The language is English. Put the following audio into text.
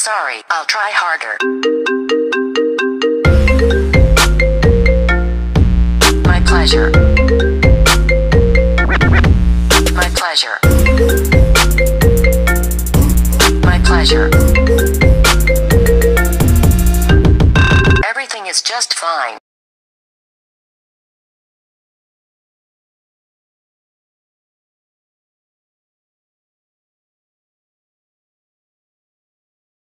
sorry, I'll try harder. My pleasure. My pleasure. My pleasure. Everything is just fine.